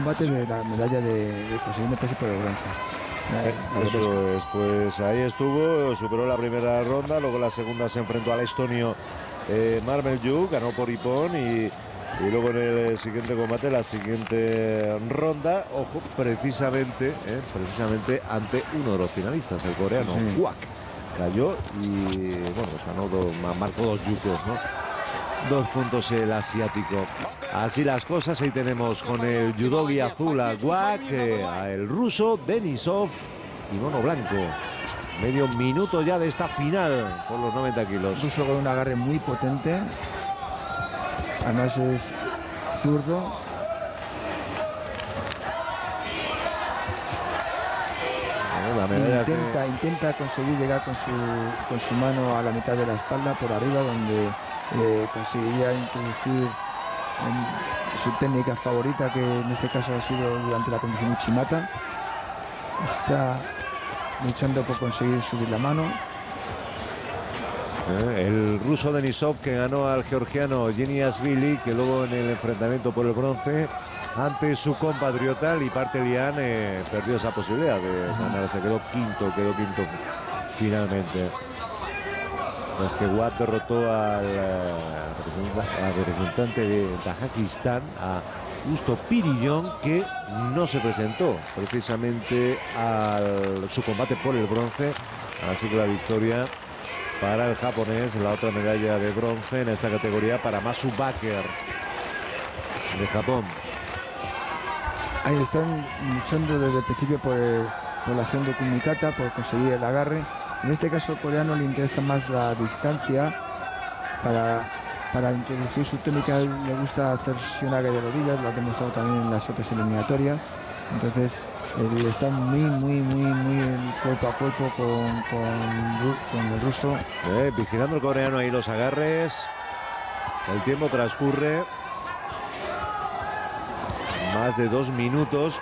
combate de la medalla de, de conseguir meterse por el bronce. La- la Eso es, pues ahí estuvo, superó la primera ronda, luego la segunda se enfrentó al estonio eh, Marmeljuk, ganó por Ipón y, y luego en el siguiente combate, la siguiente ronda, ojo, precisamente, eh, precisamente ante uno de los finalistas, el coreano Sí, sí. Kwak. Cayó y bueno, pues ganó dos, ma- marcó dos yucos, ¿no? Dos puntos el asiático. Así las cosas, ahí tenemos con el judogi azul a a el ruso Denisov y Mono Blanco. Medio minuto ya de esta final por los 90 kilos. Ruso con un agarre muy potente. Además es zurdo. Intenta, intenta conseguir llegar con su, con su mano a la mitad de la espalda por arriba donde eh, conseguiría introducir su técnica favorita que en este caso ha sido durante la condición Uchimata. Está luchando por conseguir subir la mano. Eh, El ruso Denisov que ganó al georgiano Jenny Asvili, que luego en el enfrentamiento por el bronce ante su compatriota Liparte Lian eh, perdió esa posibilidad de ganar, se quedó quinto, quedó quinto finalmente. Pues que Watt derrotó al, representa- al representante de Tajikistán, a Justo Pirillón, que no se presentó precisamente a su combate por el bronce. Así que la victoria para el japonés, la otra medalla de bronce en esta categoría para Masu Baker de Japón. Ahí están luchando desde el principio por, por la acción de Kumikata, por conseguir el agarre. En este caso, al coreano le interesa más la distancia para, para introducir su técnica. Le gusta hacer shionage de rodillas, lo ha demostrado también en las otras eliminatorias. Entonces, está muy, muy, muy, muy cuerpo a cuerpo con, con el ruso. Eh, vigilando el coreano ahí los agarres. El tiempo transcurre. Más de dos minutos.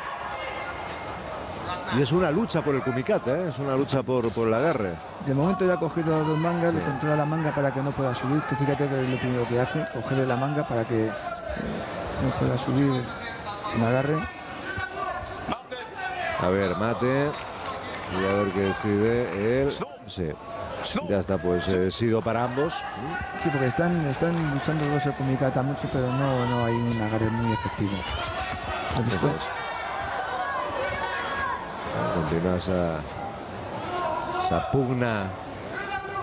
Y es una lucha por el kumikata, ¿eh? es una lucha por, por el agarre. De momento ya ha cogido las dos mangas, Sí. le controla la manga para que no pueda subir. Tú fíjate que es lo primero que hace, cogerle la manga para que eh, no pueda subir el agarre. A ver, mate. Y a ver qué decide él. Sí. Ya está, pues eh, sido para ambos. Sí, porque están, están luchando los dos el Kumikata mucho, pero no, no hay un agarre muy efectivo. ¿Has visto? Eso es. Ah, Continúa esa, esa pugna.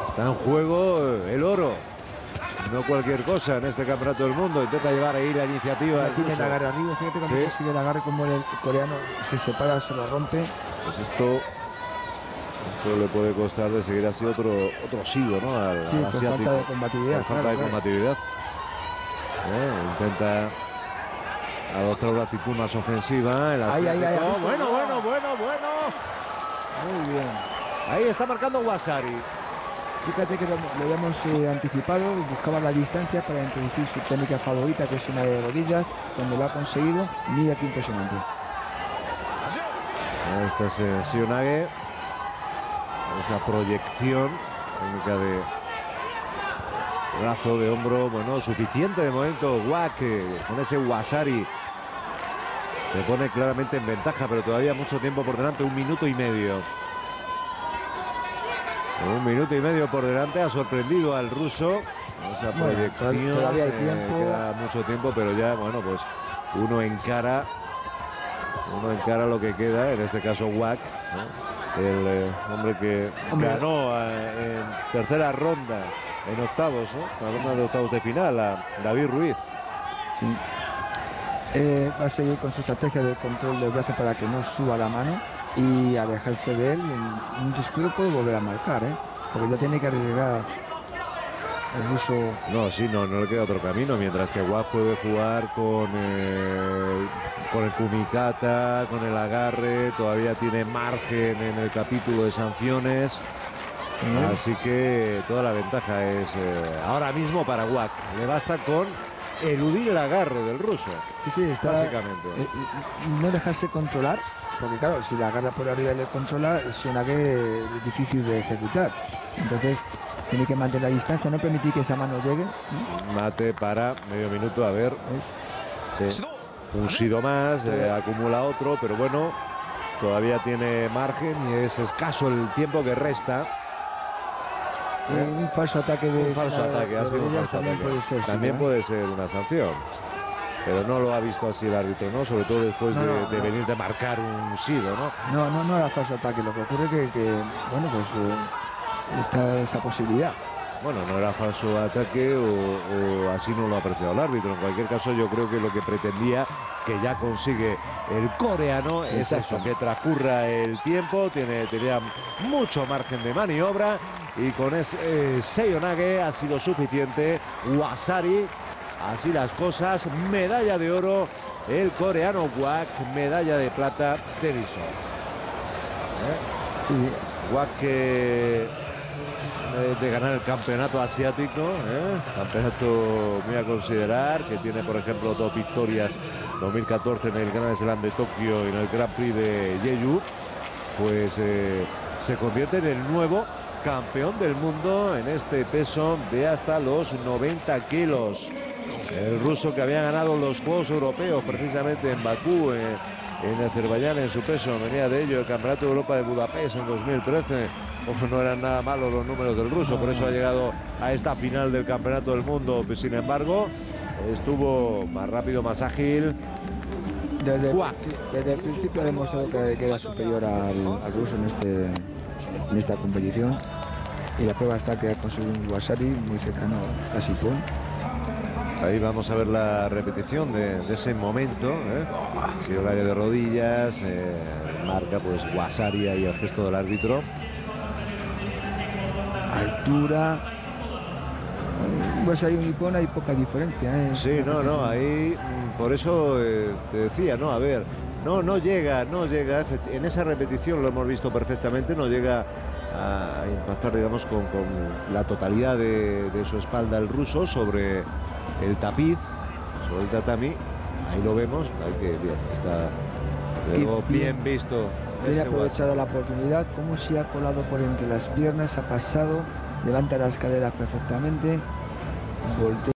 Está en juego el oro. No cualquier cosa en este campeonato del mundo. Intenta llevar ahí la iniciativa. Tiene el agarre arriba, fíjate cuando Sí. consigue el agarre como el coreano se separa, se lo rompe. Pues esto, esto le puede costar de seguir así otro, otro sigo, ¿no? Al, Sí, al por asiático. falta de combatividad. Por falta claro, de claro. combatividad. Eh, intenta adoptar una actitud más ofensiva. El Ay, ay, ay, bueno, bueno, bueno, bueno. Muy bien. Ahí está marcando Wasari. Fíjate que lo, lo habíamos eh, anticipado, buscaba la distancia para introducir su técnica favorita, que es una de rodillas. Cuando lo ha conseguido, mira qué impresionante. Ahí está ese Sionage. Esa proyección técnica de brazo, de hombro, bueno, suficiente de momento. Wack con ese Wasari se pone claramente en ventaja, pero todavía mucho tiempo por delante, un minuto y medio. Un minuto y medio por delante, ha sorprendido al ruso. Esa proyección. eh, queda mucho tiempo, pero ya, bueno, pues uno encara. Uno encara lo que queda, en este caso Wack, ¿no? el eh, hombre que Hombre. ganó eh, en tercera ronda, en octavos, ¿no? la ronda de octavos de final, a David Ruiz. Sí. Eh, va a seguir con su estrategia de control del brazo para que no suba la mano y alejarse de él. En un descuido puede volver a marcar, ¿eh? porque ya tiene que arriesgar el ruso. No, sí, no, no le queda otro camino, mientras que Wack puede jugar con, eh, con el Kumikata, con el agarre, todavía tiene margen en el capítulo de sanciones. ¿sí? Así que toda la ventaja es eh, ahora mismo para Wack. Le basta con eludir el agarre del ruso, Sí, está, básicamente. eh, eh, no dejarse controlar, porque claro, si la agarra por arriba y le controla, suena que es difícil de ejecutar. Entonces, tiene que mantener la distancia, no permitir que esa mano llegue. ¿no? Mate para medio minuto, a ver. Es- sí. un sido más, eh, acumula otro, pero bueno, todavía tiene margen y es escaso el tiempo que resta. Un falso ataque de Un falso de- ataque, ha de sido un rodillas falso también ataque. puede ser. También puede ser una sanción. Pero no lo ha visto así el árbitro, ¿no? Sobre todo después No, de, no, de no. venir de marcar un sido, ¿no? No, no, no era falso ataque. Lo que ocurre que, que bueno, pues eh, está esa posibilidad. Bueno, no era falso ataque o, o así no lo ha apreciado el árbitro. En cualquier caso, yo creo que lo que pretendía, que ya consigue el coreano, es eso, que transcurra el tiempo, tiene, tenía mucho margen de maniobra y con ese eh, Seyonage ha sido suficiente. Wasari, así las cosas, medalla de oro, el coreano Wak, medalla de plata, Tennyson. Sí, Guac que eh, de ganar el campeonato asiático, ¿eh? campeonato muy a considerar, que tiene por ejemplo dos victorias 2014 en el Grand Slam de Tokio y en el Grand Prix de Jeju, pues eh, se convierte en el nuevo campeón del mundo en este peso de hasta los 90 kilos. El ruso que había ganado los Juegos Europeos precisamente en Bakú, eh, en Azerbaiyán, en su peso, venía de ello el Campeonato de Europa de Budapest en 2013. Ojo, no eran nada malos los números del ruso, por eso ha llegado a esta final del Campeonato del Mundo. Sin embargo, estuvo más rápido, más ágil. desde, el, desde principio ha demostrado que, que era superior al, al ruso en, este, en esta competición. Y la prueba está que ha conseguido un Wasari muy cercano a Sipón. Ahí vamos a ver la repetición de, de ese momento. ¿eh? De rodillas, eh, marca pues Guasaria y el gesto del árbitro. Altura. Pues hay un Ipón, hay poca diferencia. ¿eh? Sí, no, no, ahí mm, por eso eh, te decía, no, a ver, no, no llega, no llega, en esa repetición lo hemos visto perfectamente, no llega a impactar, digamos, con, con la totalidad de, de su espalda el ruso sobre el tapiz, sobre el tatami, ahí lo vemos, ahí que bien, está luego bien, bien- visto. Bien aprovechado la oportunidad, cómo se ha colado por entre las piernas, ha pasado, levanta las caderas perfectamente, voltea.